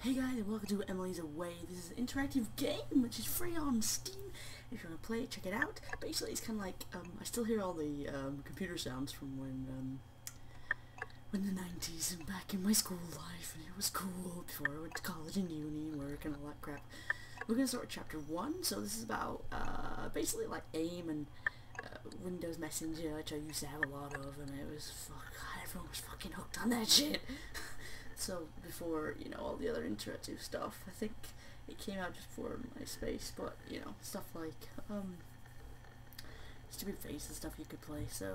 Hey guys, and welcome to Emily's Away. This is an interactive game which is free on Steam. If you want to play it, check it out. Basically, it's kind of like um, I still hear all the um, computer sounds from when um, when the 90s and back in my school life, and it was cool before I went to college and uni and work and all that crap. We're gonna start with chapter one. So this is about uh, basically like AIM and uh, Windows Messenger, which I used to have a lot of, and it was fuck. Everyone was fucking hooked on that shit. so before you know all the other interactive stuff, I think it came out just for MySpace, but you know stuff like um, stupid face and stuff you could play. So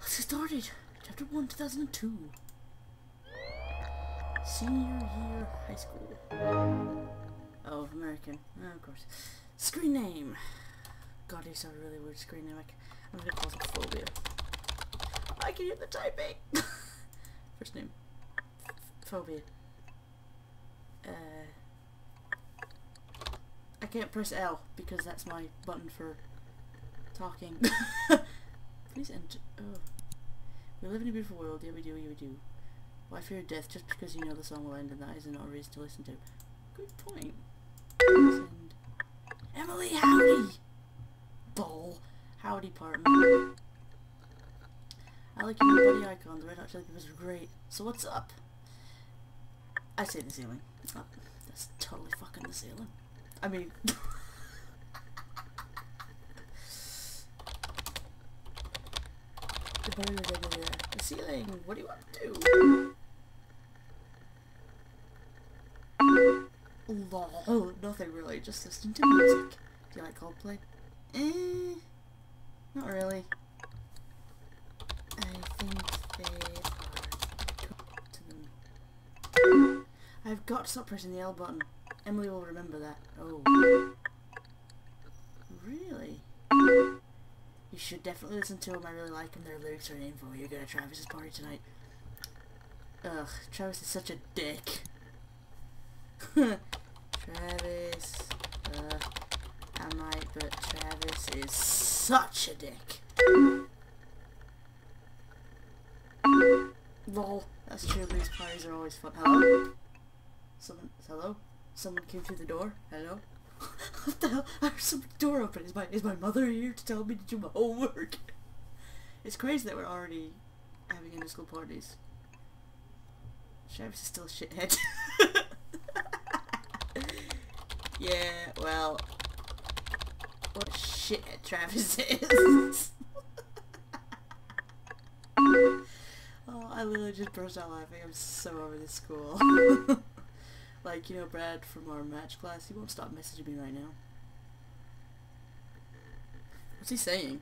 let's get started. Chapter one, two thousand and two. Senior year high school. Oh, American. Oh, of course. Screen name. God, he's a really weird screen name. I'm gonna call it phobia. I can hear the typing. First name. Phobia. Uh, I can't press L because that's my button for talking. Please enter. Oh. We live in a beautiful world. Yeah, we do. Yeah, we do. Why fear death just because you know the song will end and that is not a reason to listen to? Good point. Emily, howdy! Bull. Howdy, partner. I like your new buddy icon. The red hot chili peppers are great. So what's up? I say the ceiling. That's totally fucking the ceiling. I mean... the ceiling. What do you want to do? Lol. Nothing really. Just listening to music. Do you like Coldplay? Eh. Not really. I've got to stop pressing the L button. Emily will remember that. Oh. Really? You should definitely listen to them. I really like them. Their lyrics are info. You're going to Travis's party tonight. Ugh, Travis is such a dick. Travis, uh, I might, but Travis is such a dick. Lol, that's true, these parties are always fun. Hello? Someone, hello? Someone came through the door? Hello? what the hell? I heard some door open. Is my, is my mother here to tell me to do my homework? it's crazy that we're already having inter-school parties. Travis is still a shithead. yeah, well, what a shithead Travis is. I literally just burst out laughing. I'm so over this school. like, you know, Brad from our match class, he won't stop messaging me right now. What's he saying?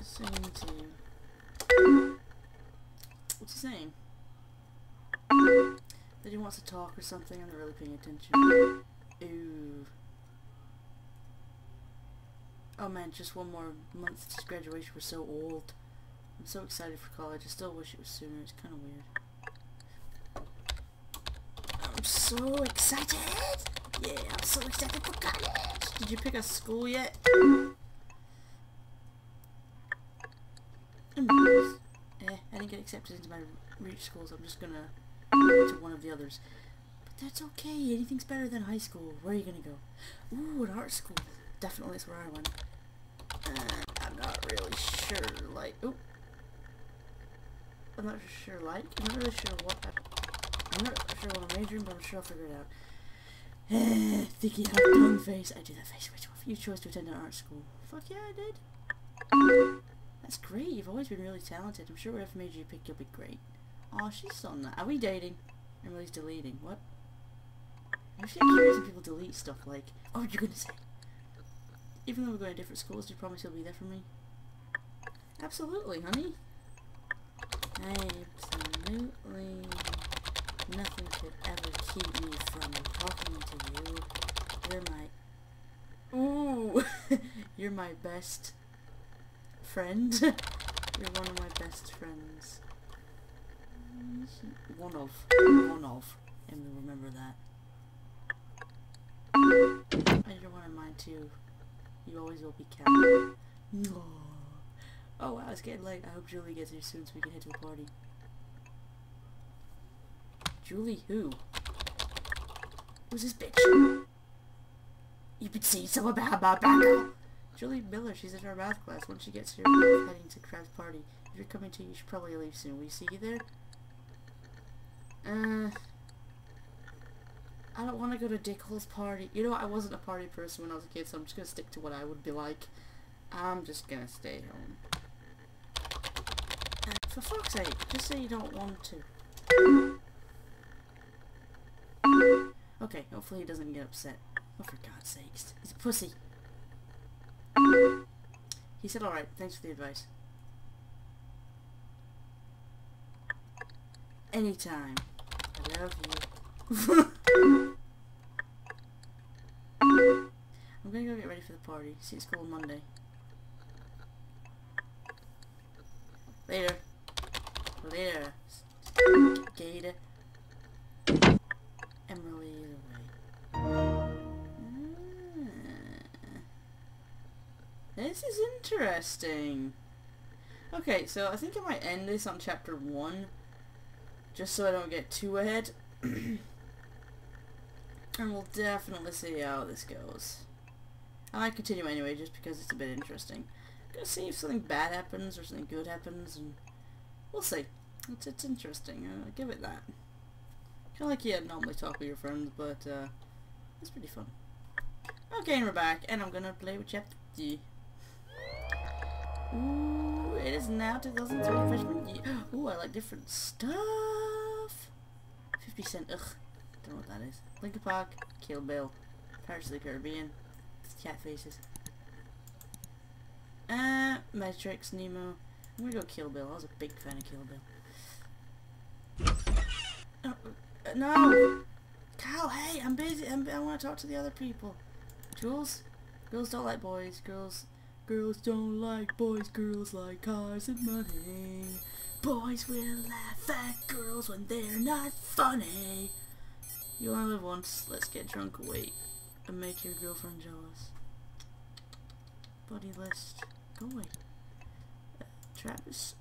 Saying to you. What's he saying? That he wants to talk or something. I'm not really paying attention. Ooh. Oh man, just one more month to graduation. We're so old. I'm so excited for college. I still wish it was sooner. It's kind of weird. I'm so excited! Yeah, I'm so excited for college! Did you pick a school yet? Eh, I didn't get accepted into my reach schools. I'm just gonna go to one of the others. But that's okay. Anything's better than high school. Where are you gonna go? Ooh, an art school. Definitely is where I went. I'm not really sure, like, oop. I'm not sure, like, I'm not really sure what I, I'm not sure what I'm majoring, but I'm sure I'll figure it out. Thinking out tongue face. I do that face. Which you chose to attend an art school? Fuck yeah, I did. That's great. You've always been really talented. I'm sure whatever major you pick, you'll be great. Aw, she's so nice. Are we dating? Emily's deleting. What? I'm just curious when people delete stuff like, oh, you're gonna say. Even though we're going to different schools, you promise you'll be there for me? Absolutely, honey. Absolutely. Nothing could ever keep me from talking to you. You're my... Ooh! You're my best friend. You're one of my best friends. One of. One of. And remember that. And you're one of mine too. You always will be. No. Oh wow, it's getting late. I hope Julie gets here soon so we can head to a party. Julie who? Who's this bitch? You've been seeing some about my back. Julie Miller, she's in our math class. When she gets here, we're heading to Crab's party. If you're coming too, you should probably leave soon. Will you see you there? Uh, I don't want to go to Dickle's party. You know, I wasn't a party person when I was a kid, so I'm just going to stick to what I would be like. I'm just going to stay home. Uh, for fuck's sake, just say you don't want to. Okay, hopefully he doesn't get upset. Oh, for God's sakes. He's a pussy. He said alright, thanks for the advice. Anytime. I love you. for the party. See you on Monday. Later. Later. Gator. Emily. Ah. This is interesting. Okay, so I think I might end this on chapter 1, just so I don't get too ahead. and we'll definitely see how this goes. I might continue anyway, just because it's a bit interesting. I'm gonna see if something bad happens or something good happens, and we'll see. It's, it's interesting. Uh, give it that. Kind of like you normally talk with your friends, but uh, it's pretty fun. Okay, and we're back, and I'm gonna play with chapter 3. Ooh, it is now 2003 freshman year. Ooh, I like different stuff. 50 Cent, ugh. Don't know what that is. Linkin Park, Kill Bill, Pirates of the Caribbean, cat faces. Uh, Matrix, Nemo. I'm gonna go Kill Bill. I was a big fan of Kill Bill. Oh, no! Cal, hey, I'm busy. I'm, I want to talk to the other people. Jules? Girls don't like boys. Girls Girls don't like boys, girls like cars and money. Boys will laugh at girls when they're not funny. You only live once, let's get drunk, wait, and make your girlfriend jealous. Buddy list, go away. Uh, Travis,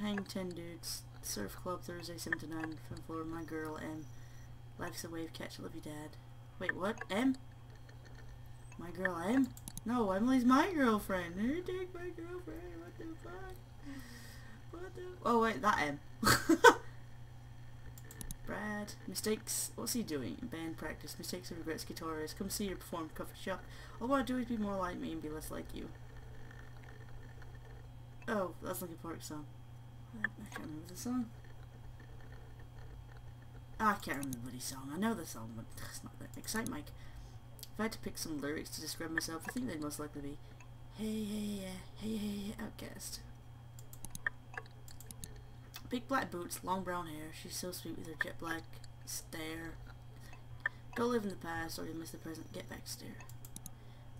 hang 10 dudes, surf club Thursday 7 to 9, from floor, my girl, M. Life's a wave, catch, love you dad. Wait, what? M? My girl M? No, Emily's my girlfriend. You take my girlfriend. What the fuck? What the... Oh, wait, that M. Brad. Mistakes. What's he doing? Band practice. Mistakes and regrets guitarist. Come see you perform coffee shop. All I want to do is be more like me and be less like you. Oh, that's Linkin Park song. I can't remember the song. I can't remember the song. I know the song, but it's not that. Excite Mike. If I had to pick some lyrics to describe myself, I think they'd most likely be, Hey, hey, uh, hey, hey, outcast. Big black boots, long brown hair, she's so sweet with her jet black stare. Go live in the past or you'll miss the present, get back stare.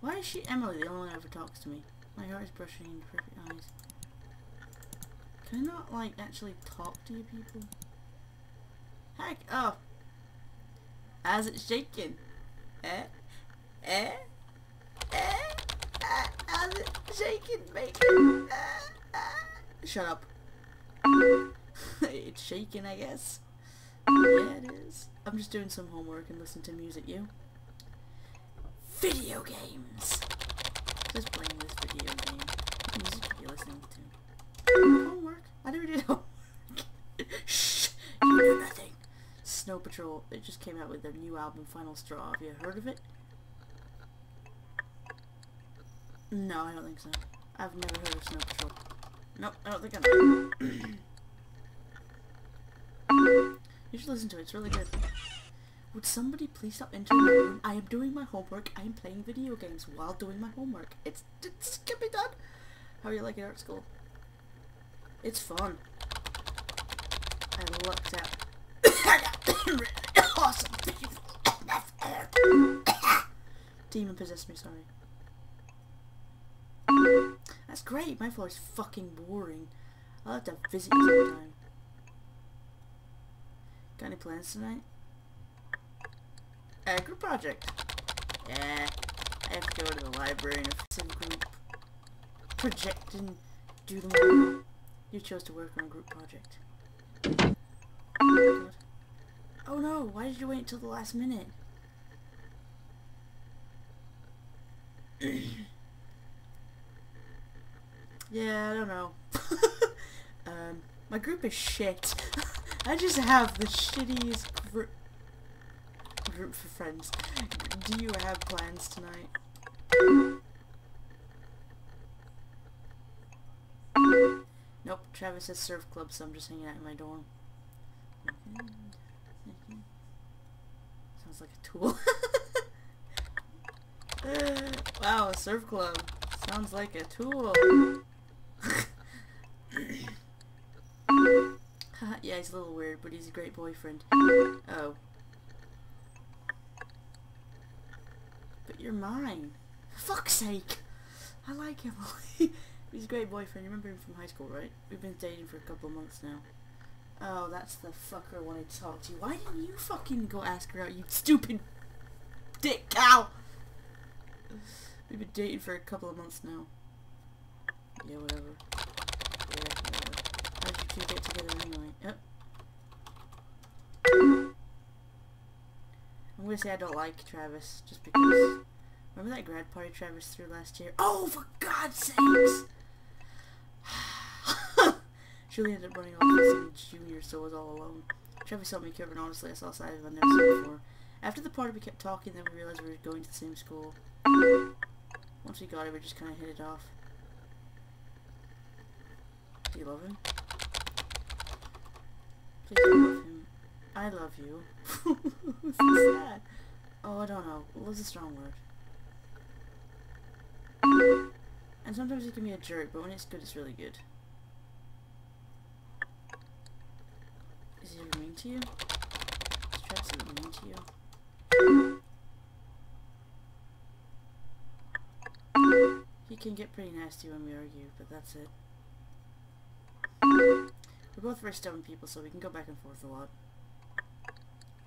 Why is she Emily, the only one ever talks to me? My heart is brushing into perfect eyes. Can I not, like, actually talk to you people? Heck, oh. As it's shaking. Eh? Eh? Eh? Uh, how's it shaking, bacon? Uh, uh. Shut up. it's shaking, I guess. Yeah, it is. I'm just doing some homework and listening to music, you? Video games! Just playing this video game. What music are you listening to? Homework? I never did homework. Shh! You know nothing. Snow Patrol. It just came out with their new album, Final Straw. Have you heard of it? No, I don't think so. I've never heard of Snow Patrol. Nope, I don't think I know. you should listen to it, it's really good. Would somebody please stop entering my room? I am doing my homework. I am playing video games while doing my homework. It's, it's can be done. How are you liking art school? It's fun. I lucked out. awesome. Demon possessed me, sorry. That's great. My floor is fucking boring. I'll have to visit you sometime. Any plans tonight? A group project. Yeah. I have to go to the library and a group projecting do them all. You chose to work on a group project. Oh no, why did you wait until the last minute? yeah, I don't know. um, my group is shit. I just have the shittiest group group for friends. Do you have plans tonight? Nope, Travis says surf club, so I'm just hanging out in my dorm. Sounds like a tool. wow, a surf club. Sounds like a tool. Yeah, he's a little weird, but he's a great boyfriend. Oh. But you're mine. For fuck's sake! I like him. he's a great boyfriend. You remember him from high school, right? We've been dating for a couple of months now. Oh, that's the fucker I wanted to talk to you. Why didn't you fucking go ask her out, you stupid dick cow? We've been dating for a couple of months now. Yeah, whatever. Yeah, whatever. Did you get together anyway? Yep. I'm gonna say I don't like Travis, just because... Remember that grad party Travis threw last year? Oh, for God's sakes! Julie ended up running off as a junior, so I was all alone. Travis helped me cover, and honestly, I saw a side of I've never seen before. After the party, we kept talking, then we realized we were going to the same school. Once we got it, we just kind of hit it off. Do you love him? I love you. Who's that? Oh, I don't know. Love's a strong word. And sometimes he can be a jerk, but when it's good, it's really good. Is he mean to you? Ever mean to you? He can get pretty nasty when we argue, but that's it. We're both very stubborn people, so we can go back and forth a lot.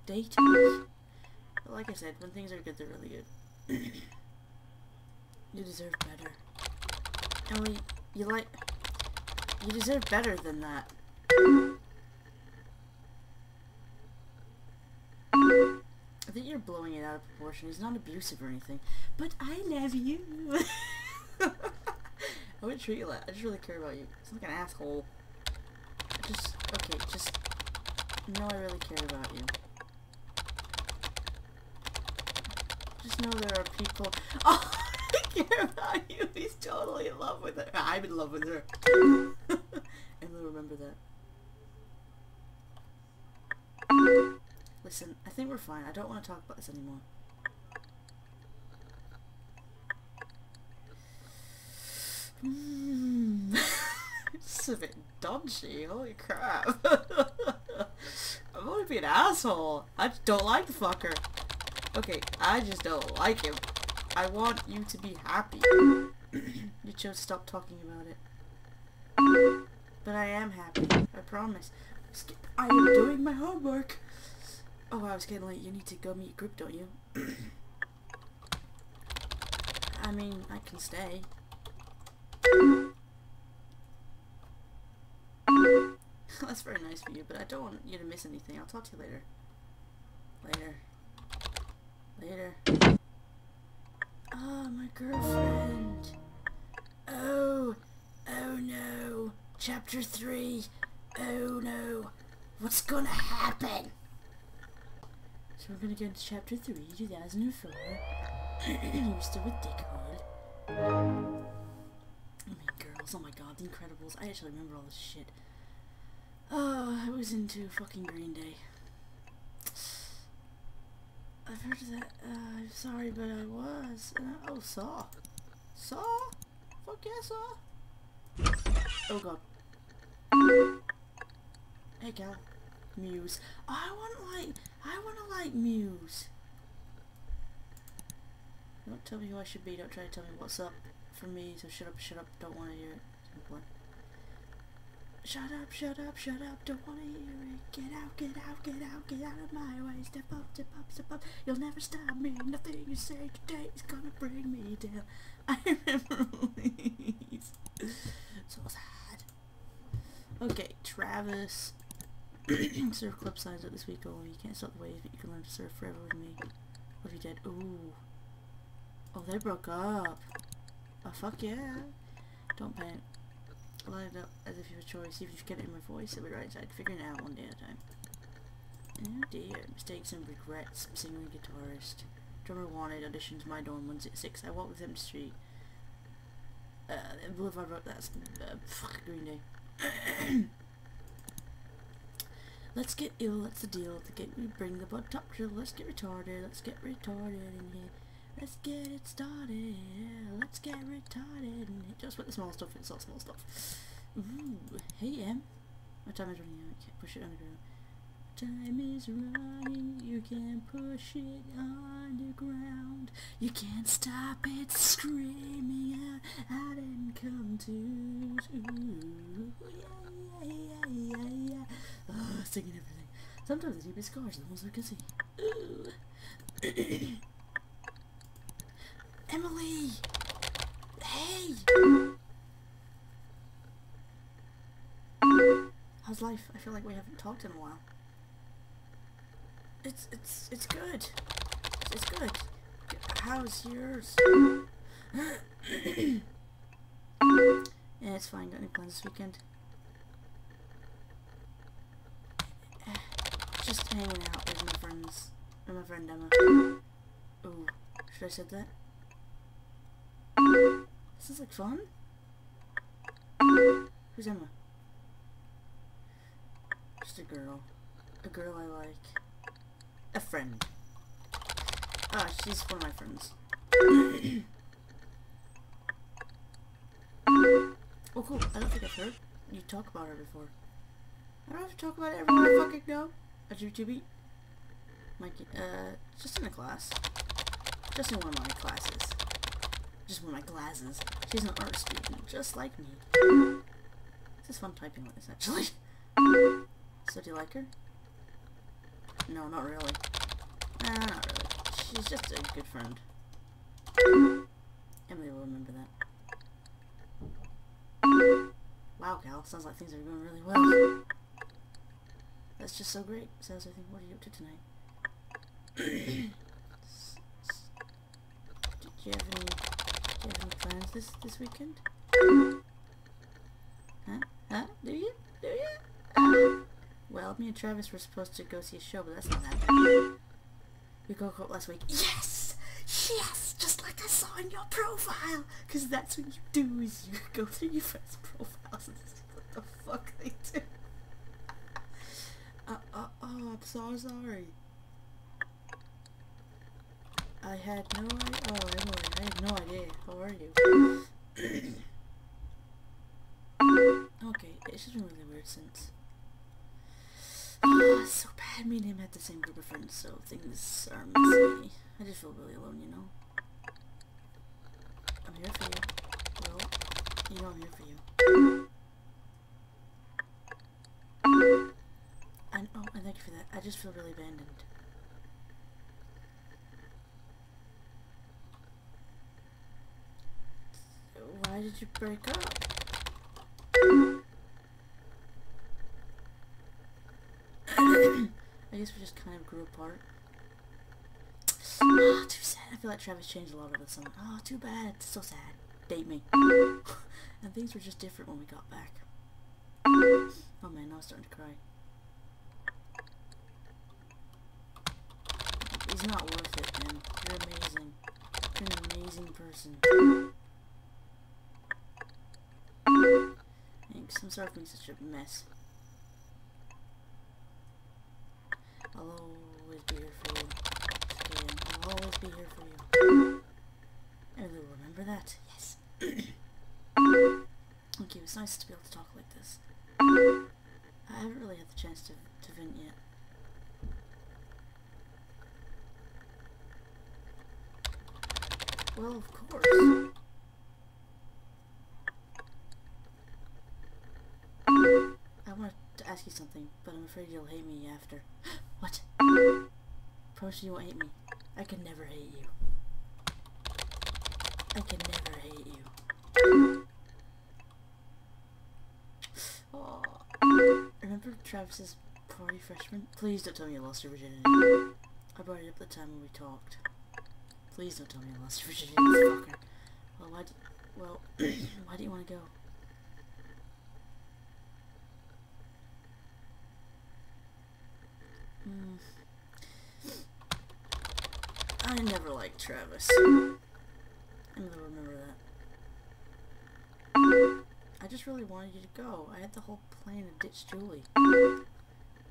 Date But like I said, when things are good, they're really good. you deserve better. Ellie, you like... You deserve better than that. I think you're blowing it out of proportion. He's not abusive or anything. But I love you. I wouldn't treat you like I just really care about you. It's like an asshole. Okay, just know I really care about you. Just know there are people. Oh, I care about you. He's totally in love with her. I'm in love with her. Emily, remember that. Listen, I think we're fine. I don't want to talk about this anymore. Hmm. A bit dodgy. Holy crap. I'm gonna be an asshole. I just don't like the fucker. Okay, I just don't like him. I want you to be happy. you to stop talking about it. But I am happy. I promise. I am doing my homework. Oh, I was getting late. You need to go meet group, don't you? I mean, I can stay. That's very nice for you, but I don't want you to miss anything. I'll talk to you later. Later. Later. Oh, my girlfriend. Oh. Oh no. Chapter 3. Oh no. What's gonna happen? So we're gonna get into chapter 3, 2004. we're still with Dickard. I mean, girls, oh my god, The Incredibles. I actually remember all this shit. Oh, I was into fucking Green Day. I've heard of that. Uh, I'm sorry, but I was. Uh, oh, Saw. Saw? Fuck yeah, Saw. Oh god. Hey, gal. Muse. I want like, I want to like Muse. Don't tell me who I should be. Don't try to tell me what's up for me. So shut up, shut up. Don't want to hear it. Shut up, shut up, shut up, don't wanna hear it. Get out, get out, get out, get out of my way. Step up, step up, step up. You'll never stop me. Nothing you say today is gonna bring me down. I remember please. So sad. Okay, Travis. surf club signs up this week. Oh, you can't stop the waves, but you can learn to surf forever with me. What if you did? Ooh. Oh, they broke up. Oh, fuck yeah. Don't panic. Line it up as if you a choice. Even if you get it in my voice, it'll be right inside. Figuring it out one day at a time. Oh dear. Mistakes and regrets. Singer and guitarist. Drummer wanted. Auditions my dorm Wednesday at 6. I walk with him to street. Uh, Boulevard Road. That's uh, fuck Green Day. Let's get ill, that's the deal. To get we bring the bud top drill. Let's get retarded. Let's get retarded in here. Let's get it started. Let's get retarded. Just put the small stuff in, it's all small stuff. Ooh, hey Em. My time is running out. Can't push it underground. Time is running. You can push it underground. You can't stop it screaming out. I didn't come to. Ooh, yeah, yeah, yeah, yeah, yeah. Oh, singing everything. Sometimes the deepest scars are the ones I can see. Ooh. Emily! Hey! How's life? I feel like we haven't talked in a while. It's it's it's good. It's good. How's yours? yeah, it's fine. Got any plans this weekend? Just hanging out with my friends. With my friend Emma. Ooh, should I said that? This is like fun. Who's Emma? Just a girl. A girl I like. A friend. Ah, she's one of my friends. oh cool, I don't think I've heard you talk about her before. I don't have to talk about it everyone I fucking know. A GTB? Mikey, uh, just in a class. Just in one of my classes. Just with my glasses. She's an art student, just like me. This is fun typing like this, actually. So do you like her? No, not really. Nah, not really. She's just a good friend. Emily will remember that. Wow, Cal. Sounds like things are going really well. That's just so great. Sounds everything. What are you up to tonight? Did you have any you have any plans this this weekend? Huh? Huh? Do you? Do you? Well, me and Travis were supposed to go see a show, but that's not happening. We go out last week. Yes! Yes! Just like I saw in your profile! Because that's what you do, is you go through your friends' profiles and see what the fuck they do. Uh, uh, oh, I'm so sorry. I had no idea. Oh, Emily, I had no idea. How are you? okay, it's just been really weird since. Oh, so bad. Me and him had the same group of friends, so things are messy. I just feel really alone, you know? I'm here for you. Well, you know I'm here for you. And, oh, and thank you for that. I just feel really abandoned. Why did you break up? I guess we just kind of grew apart. Oh, too sad. I feel like Travis changed a lot over the summer. Oh, ah, too bad. So sad. Date me. and things were just different when we got back. Oh man, I was starting to cry. He's not worth it, man. You're amazing. You're an amazing person. I'm sorry for being such a mess. I'll always be here for you. I'll always be here for you. And you'll remember that. Yes. okay, it's nice to be able to talk like this. I haven't really had the chance to, to vent yet. Well, of course. Ask you something, but I'm afraid you'll hate me after. what? Promise you won't hate me. I can never hate you. I can never hate you. Oh. Remember Travis's party freshman? Please don't tell me you lost your virginity. I brought it up the time when we talked. Please don't tell me you lost your virginity, fucker. Well, why? well, why do you want to go? Mm. I liked Travis. I never remember that. I just really wanted you to go. I had the whole plan to ditch Julie.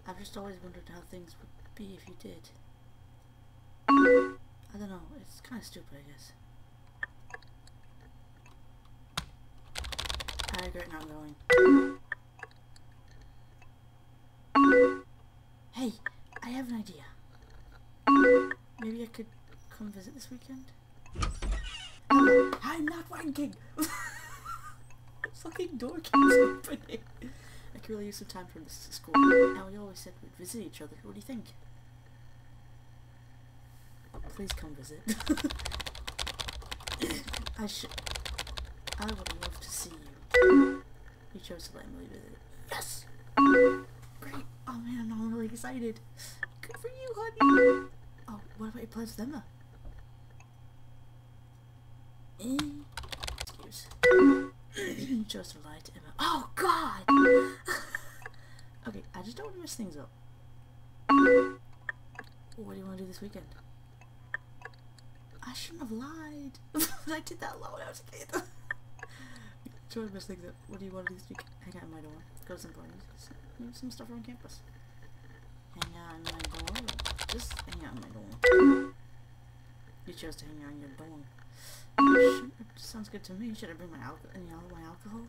I've just always wondered how things would be if you did. I don't know. It's kind of stupid, I guess. I regret not going. Hey, I have an idea. Maybe I could come visit this weekend? I'm not wanking! Fucking door keeps opening. I could really use some time from this school. Now we always said we'd visit each other. What do you think? Please come visit. I should. I would love to see you. You chose to let Emily visit. Yes! Great. Oh man, I'm really excited. Good for you, honey. Oh, what about your plans with Emma? Excuse. to lie to Emma. Oh God! okay, I just don't want to mess things up. What do you want to do this weekend? I shouldn't have lied. I did that when I was a kid. Try to mess things up. What do you want to do this week? Hang out my door. Go to some parties. Some, some stuff around campus. Hang out in my dorm. Just hang out in my dorm. You chose to hang out in your dorm. Sounds good to me. Should I bring my alcohol? Any of my alcohol?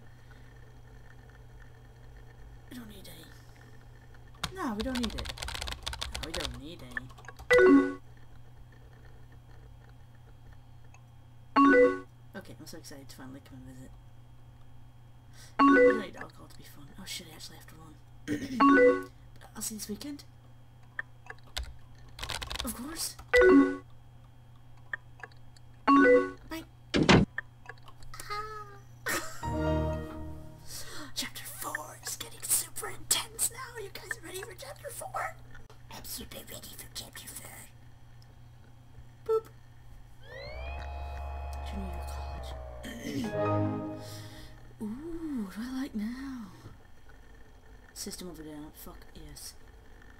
We don't need any. No, we don't need it. No, we don't need any. Okay, I'm so excited to finally come and visit. I need alcohol to be fun. Oh shit, I actually have to run. I'll see you this weekend. Of course.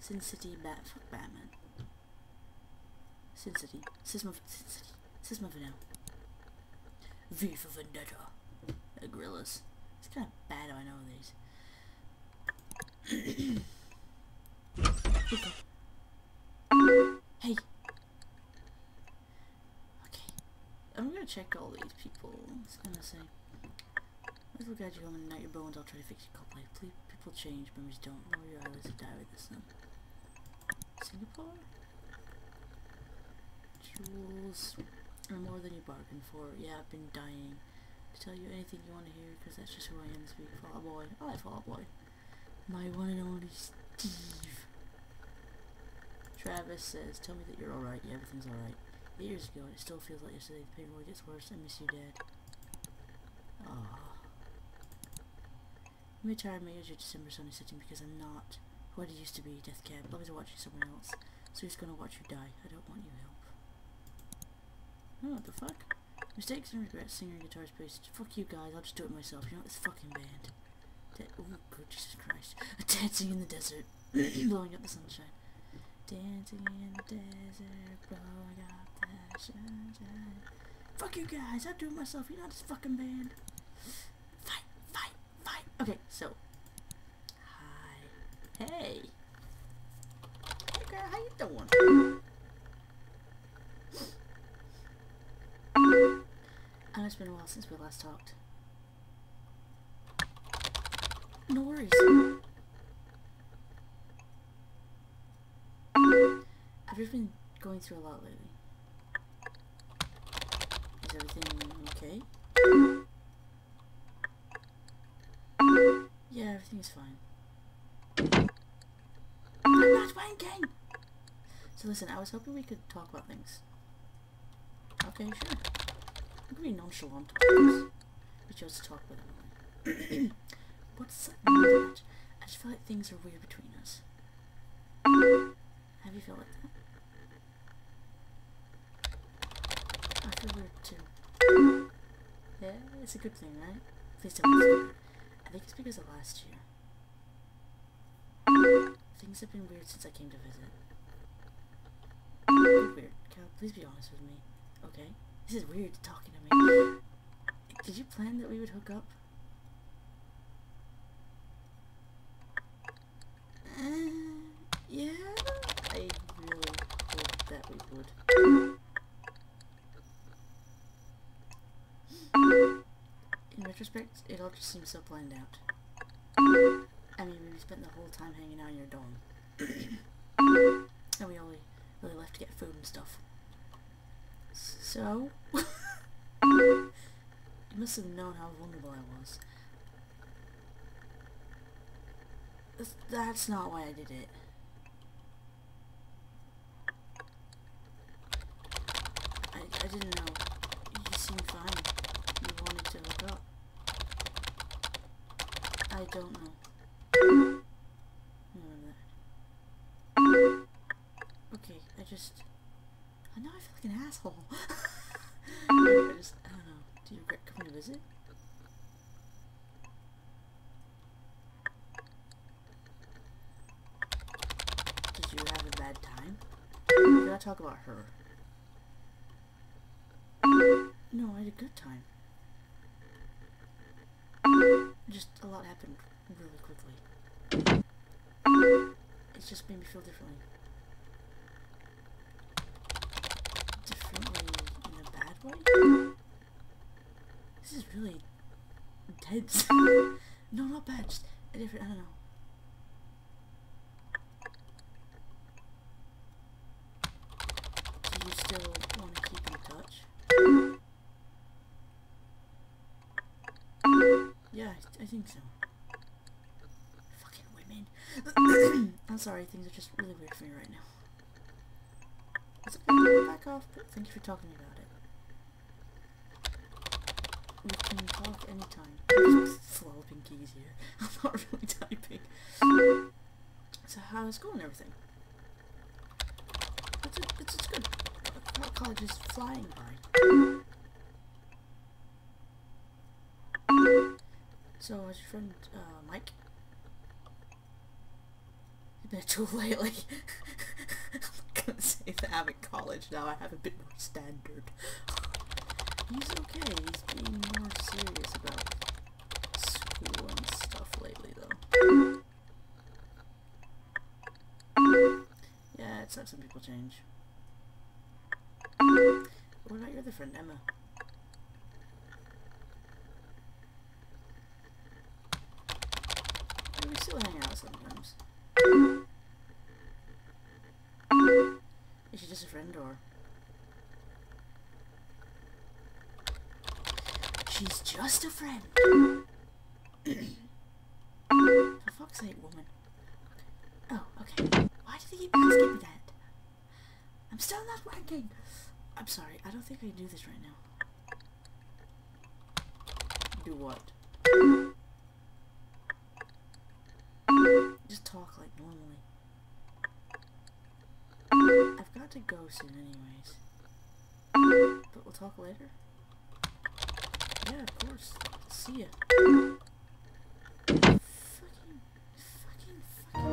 Sin City. Bat. Fuck Batman. Sin City. Of Sin City. System of a Down. V for Vendetta. Uh, the Gorillaz. It's kind of bad I know these. Hey. Okay. I'm gonna check all these people. I was gonna say. Let's look at you home and ignite your bones. I'll try to fix your cold Please, people change, memories don't. Remember your eyelids die with this then. Singapore? Jewels are more than you bargained for. Yeah, I've been dying to tell you anything you want to hear because that's just who I am this week. Fall Out Boy. I like Fall Out Boy. My one and only Steve. Travis says, tell me that you're alright. Yeah, everything's alright. Eight years ago, and it still feels like yesterday. The pain really gets worse. I miss you, Dad. Aww. Tire me as your December sun is setting because I'm not what I used to be, Death Cab. Always watching someone else. So he's gonna watch you die. I don't want your help. Oh, what the fuck? Mistakes and regrets, singer and guitar space. Fuck you guys, I'll just do it myself. You know this fucking band. De oh, good Jesus Christ. Dancing in the desert. blowing up the sunshine. Dancing in the desert, blowing up the sunshine. Fuck you guys, I'll do it myself. You're not this fucking band. Fight, fight, fight. Okay, so. It's been a while since we last talked. No worries. I've just been going through a lot lately. Is everything okay? Yeah, everything is fine. wanking! So listen, I was hoping we could talk about things. Okay, sure. I'm gonna be nonchalant about chose to talk about it. What's that? I just feel like things are weird between us. Have you felt like that? I feel weird too. Yeah, it's a good thing, right? Please tell me. I think it's because of last year. Things have been weird since I came to visit. Weird. Cal, please be honest with me, okay? This is weird talking to me. Did you plan that we would hook up? Uh, yeah, I really hope that we would. In retrospect, it all just seems so planned out. I mean, we spent the whole time hanging out in your dorm. and we only really left to get food and stuff. So? you must have known how vulnerable I was. Th- That's not why I did it. I, I didn't know. You seemed fine. You wanted to hook up. I don't know. Okay, I just... I know I feel like an asshole. to visit? Did you have a bad time? We gotta talk about her. No, I had a good time. Just a lot happened really quickly. It's just made me feel differently. Differently in a bad way? This is really intense. no, not bad, just a different, I don't know. Do you still want to keep in touch? Yeah, I, think so. Fucking women. I'm sorry, things are just really weird for me right now. It's back off, but thank you for talking to me about it. We can talk anytime. Keys here. I'm not really typing. So how's school and everything? It's, it's, it's good. Co- College is flying by. So, how's your friend, uh, Mike? He's been too lately. I'm gonna say that I'm in college now. I have a bit more standard. He's okay. He's being more serious about school and stuff lately, though. Yeah, it sucks when people change. What about your other friend, Emma? We still hang out sometimes. Is she just a friend or? She's just a friend. For fuck's sake, woman. Oh, okay. Why do they keep asking me that? I'm still not working. I'm sorry. I don't think I can do this right now. Do what? Just talk like normally. I've got to go soon anyways. But we'll talk later? Yeah, of course. See ya. Fucking, fucking, fucking.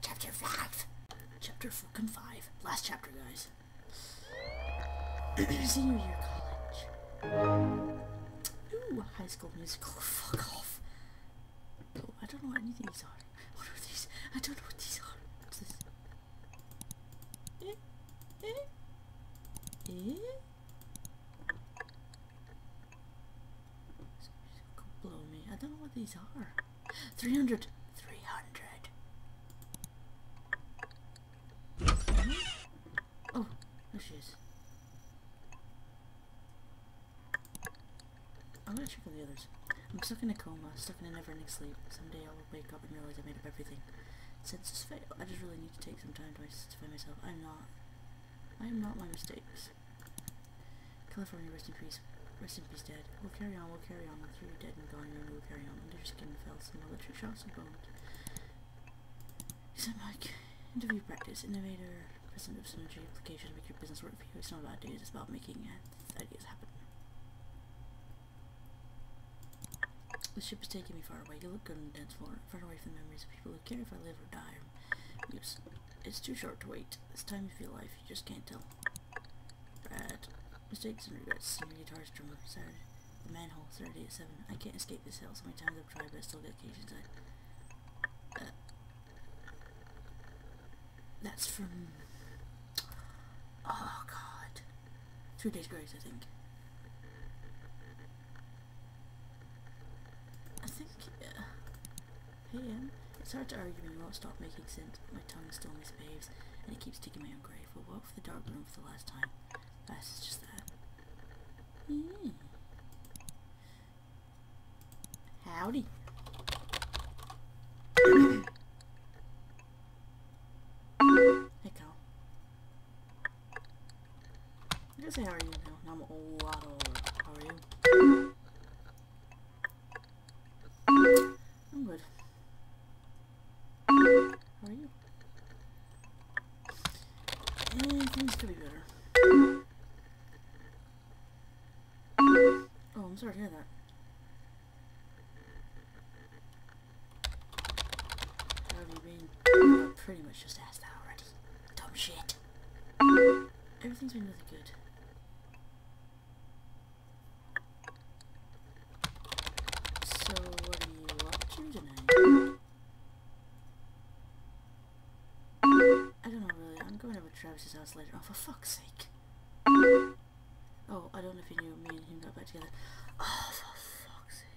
Chapter 5. Chapter fucking 5. Last chapter, guys. Senior year college. Ooh, high school musical. Fuck off. Oh, I don't know what any of these are. What are these? I don't know what these are. What's this? Eh? Eh? Eh? Go blow me. Are. 300. 300. Oh, there she is. I'm gonna check on the others. I'm stuck in a coma, stuck in a never-ending sleep. Someday I will wake up and realize I made up everything. Senses fail. I just really need to take some time to identify myself. I'm not. I am not my mistakes. California, rest in peace. In peace, Dad. We'll carry on, we'll carry on. Through your dead and gone, your we'll carry on. Under your skin fell some electric shocks and bones. Except Mike. Interview practice. Innovator. President of synergy applications. Make your business work for you. It's not about ideas, it's about making uh, ideas happen. The ship is taking me far away. You look good on the dance floor, far away from the memories of people who care if I live or die. Or. It's too short to wait. This time you feel life, you just can't tell. Mistakes and regrets. Senior guitar drummer. Saturday. The manhole. Saturday at 7. I can't escape this hell. So many times I've tried, but I still get occasions I... Uh, that's from... Oh, God. Three Days Grace, I think. I think, yeah. Hey, Em. It's hard to argue when you won't stop making sense. My tongue still misbehaves, and it keeps digging my own grave. We'll walk for the dark room for the last time. That's just that. Mm. Howdy. Cal. I guess now. Now I'm a lot older. I'm sorry to hear that. Have you been? Pretty much just asked that already. Dumb shit. Everything's been really good. So, what are you up to tonight? I don't know really. I'm going over to Travis's house later. Oh, for fuck's sake. I don't know if you knew me and him got back together. Oh, for fuck's sake.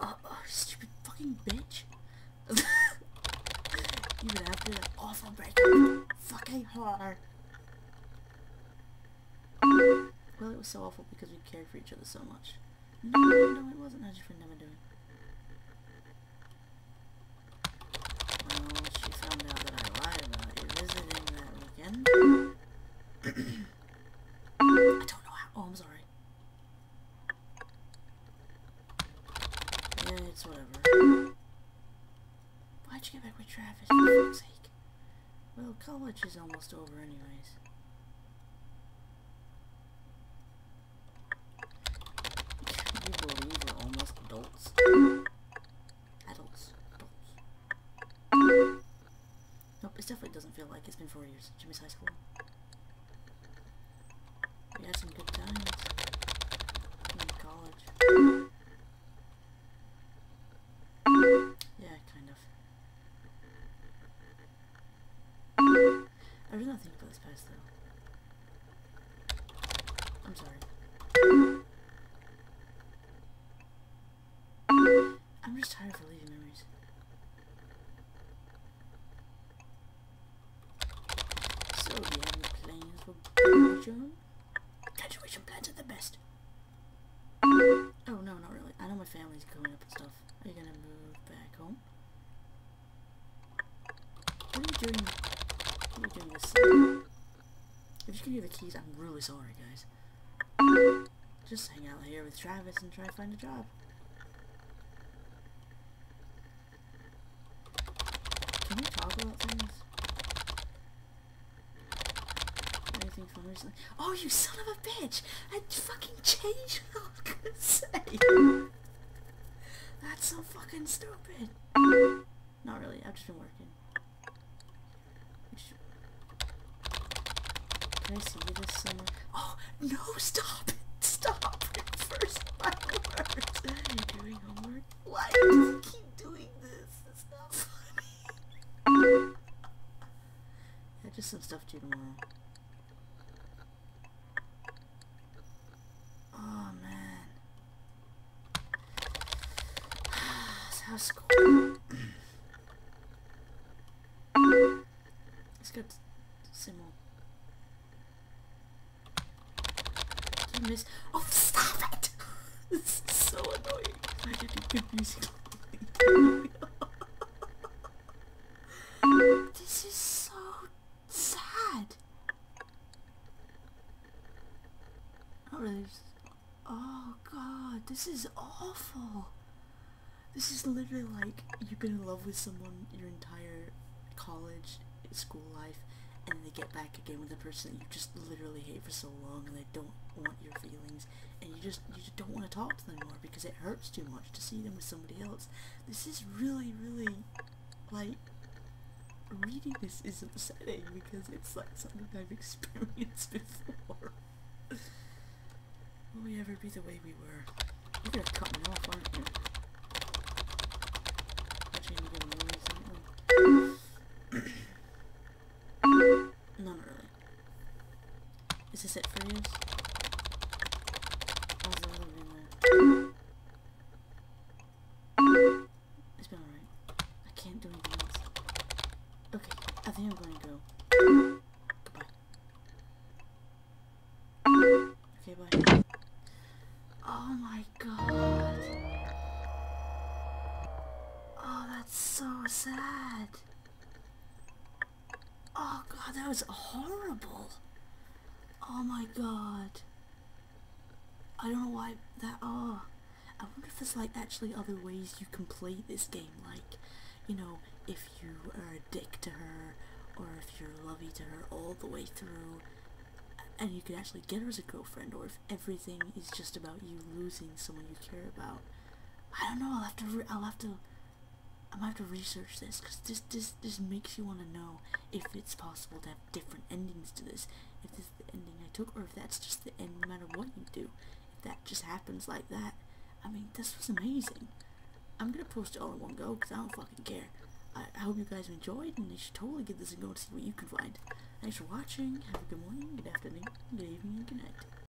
Oh, oh stupid fucking bitch. You Even after that awful breakup. Fucking hard. Well, it was so awful because we cared for each other so much. No, no, it wasn't. How's your friend Emma doing? Travis, for fuck's sake? Well, college is almost over anyways. you believe we're almost adults? Adults. Adults. Nope, it definitely doesn't feel like it's been four years. Jimmy's high school. I was not thinking about this past. I'm sorry. I'm just tired of relieving memories. So, have any plans for graduation? Graduation plans are the best. Oh, no, not really. I know my family's growing up and stuff. Are you gonna move back home? What are you doing? Doing this? If you can hear the keys, I'm really sorry, guys. Just hang out here with Travis and try to find a job. Can we talk about things? Anything fun recently? Oh, you son of a bitch! I fucking changed what I was gonna say! That's so fucking stupid! Not really, I've just been working. We should- Can I see you this summer? Oh, no, stop it! Stop it first my words! Are you doing homework? Why do you keep doing this? It's not funny. yeah, just some stuff to do tomorrow. Oh, man. So how's school? It's good. Simul. Oh, stop it! this is so annoying. I get it confusing. this is so sad. Oh. Oh, God. This is awful. This is literally like you've been in love with someone your entire college, school life, and they get back again with a person you just literally hate for so long and they don't want your feelings and you just you just don't want to talk to them anymore because it hurts too much to see them with somebody else. This is really, really like reading this is upsetting because it's like something I've experienced before. Will we ever be the way we were? You're gonna cut me off, aren't you? Actually, I'm gonna I think I'm going to go. Goodbye. Okay, bye. Oh my god. Oh, that's so sad. Oh god, that was horrible. Oh my god. I don't know why that, oh. I wonder if there's like actually other ways you can play this game, like, you know, if you are a dick to her, or if you're lovey to her all the way through, and you can actually get her as a girlfriend, or if everything is just about you losing someone you care about. I don't know. I'll have to. I'll have to. I'm gonna have to research this because this this this makes you want to know if it's possible to have different endings to this. If this is the ending I took, or if that's just the end, no matter what you do. If that just happens like that. I mean, this was amazing. I'm gonna post it all in one go because I don't fucking care. I, hope you guys enjoyed, and you should totally get this and go and see what you can find. Thanks for watching. Have a good morning, good afternoon, good evening, and good night.